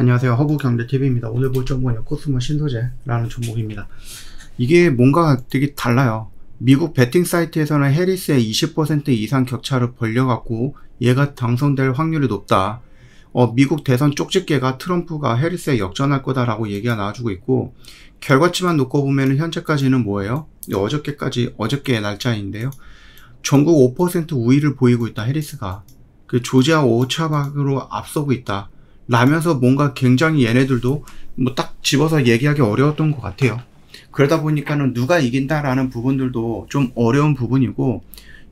안녕하세요. 허브경제TV입니다. 오늘 볼 종목은 코스모 신소재라는 종목입니다. 이게 뭔가 되게 달라요. 미국 베팅 사이트에서는 해리스의 20% 이상 격차를 벌려갖고 얘가 당선될 확률이 높다. 어, 미국 대선 쪽집게가 트럼프가 해리스에 역전할 거다라고 얘기가 나와주고 있고 결과치만 놓고 보면 현재까지는 뭐예요? 어저께까지 어저께의 날짜인데요. 전국 5% 우위를 보이고 있다 해리스가 그 조지아 오차박으로 앞서고 있다. 라면서 뭔가 굉장히 얘네들도 뭐 딱 집어서 얘기하기 어려웠던 것 같아요. 그러다 보니까는 누가 이긴다라는 부분들도 좀 어려운 부분이고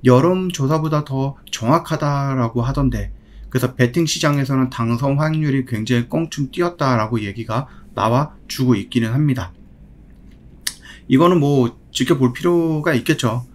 여론조사보다 더 정확하다라고 하던데 그래서 베팅 시장에서는 당선 확률이 굉장히 껑충 뛰었다라고 얘기가 나와 주고 있기는 합니다. 이거는 뭐 지켜볼 필요가 있겠죠.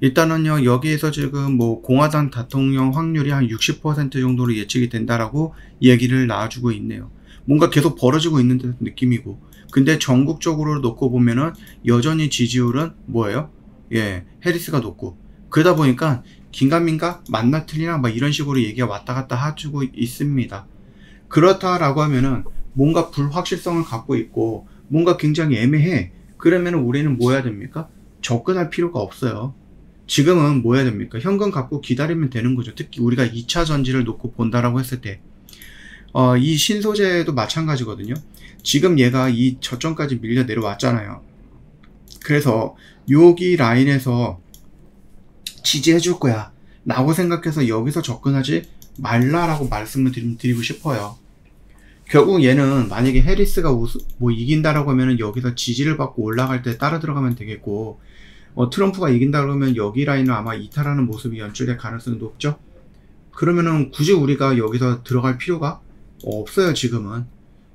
일단은요 여기에서 지금 뭐 공화당 대통령 확률이 한 60% 정도로 예측이 된다라고 얘기를 나와주고 있네요. 뭔가 계속 벌어지고 있는 듯 느낌이고 근데 전국적으로 놓고 보면은 여전히 지지율은 뭐예요? 예 해리스가 높고 그러다 보니까 긴가민가 만나 틀리나 막 이런 식으로 얘기가 왔다 갔다 해주고 있습니다. 그렇다라고 하면은 뭔가 불확실성을 갖고 있고 뭔가 굉장히 애매해 그러면은 우리는 뭐 해야 됩니까? 접근할 필요가 없어요. 지금은 뭐 해야 됩니까? 현금 갖고 기다리면 되는 거죠. 특히 우리가 2차 전지를 놓고 본다라고 했을 때, 어, 이 신소재도 마찬가지거든요. 지금 얘가 이 저점까지 밀려 내려왔잖아요. 그래서 여기 라인에서 지지해 줄 거야. 라고 생각해서 여기서 접근하지 말라라고 말씀을 드리고 싶어요. 결국 얘는 만약에 해리스가 우수, 뭐 이긴다라고 하면은 여기서 지지를 받고 올라갈 때 따라 들어가면 되겠고, 어, 트럼프가 이긴다 그러면 여기 라인을 아마 이탈하는 모습이 연출될 가능성이 높죠. 그러면은 굳이 우리가 여기서 들어갈 필요가 없어요 지금은.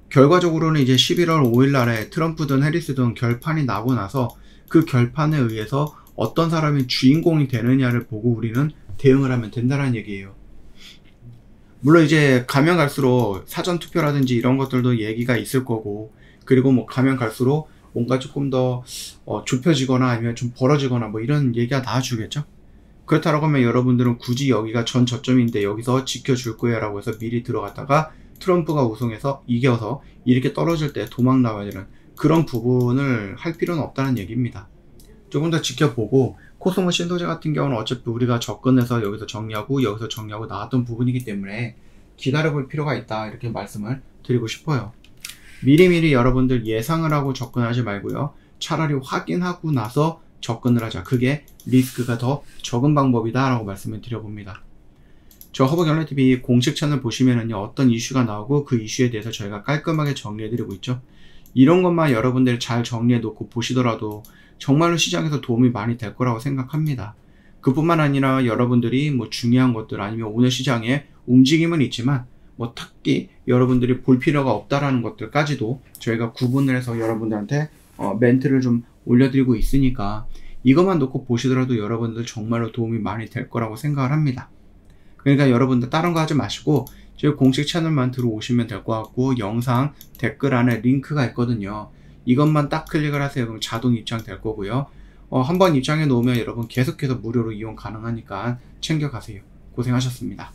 결과적으로는 이제 11월 5일 날에 트럼프든 해리스든 결판이 나고 나서 그 결판에 의해서 어떤 사람이 주인공이 되느냐를 보고 우리는 대응을 하면 된다는 얘기예요. 물론 이제 가면 갈수록 사전 투표라든지 이런 것들도 얘기가 있을 거고 그리고 뭐 가면 갈수록 뭔가 조금 더 어, 좁혀지거나 아니면 좀 벌어지거나 뭐 이런 얘기가 나와주겠죠. 그렇다고 하면 여러분들은 굳이 여기가 전 저점인데 여기서 지켜줄 거야 라고 해서 미리 들어갔다가 트럼프가 우승해서 이겨서 이렇게 떨어질 때 도망 나와야 되는 그런 부분을 할 필요는 없다는 얘기입니다. 조금 더 지켜보고 코스모 신도제 같은 경우는 어차피 우리가 접근해서 여기서 정리하고 여기서 정리하고 나왔던 부분이기 때문에 기다려볼 필요가 있다 이렇게 말씀을 드리고 싶어요. 미리미리 여러분들 예상을 하고 접근하지 말고요. 차라리 확인하고 나서 접근을 하자. 그게 리스크가 더 적은 방법이다 라고 말씀을 드려봅니다. 저 허브경례TV 공식 채널 보시면은요 어떤 이슈가 나오고 그 이슈에 대해서 저희가 깔끔하게 정리해드리고 있죠. 이런 것만 여러분들이 잘 정리해 놓고 보시더라도 정말로 시장에서 도움이 많이 될 거라고 생각합니다. 그뿐만 아니라 여러분들이 뭐 중요한 것들 아니면 오늘 시장에 움직임은 있지만 뭐 특히 여러분들이 볼 필요가 없다라는 것들까지도 저희가 구분을 해서 여러분들한테 어, 멘트를 좀 올려드리고 있으니까 이것만 놓고 보시더라도 여러분들 정말로 도움이 많이 될 거라고 생각을 합니다. 그러니까 여러분들 다른 거 하지 마시고 저희 공식 채널만 들어오시면 될 것 같고 영상 댓글 안에 링크가 있거든요. 이것만 딱 클릭을 하세요. 그럼 자동 입장 될 거고요. 어, 한번 입장해 놓으면 여러분 계속해서 무료로 이용 가능하니까 챙겨가세요. 고생하셨습니다.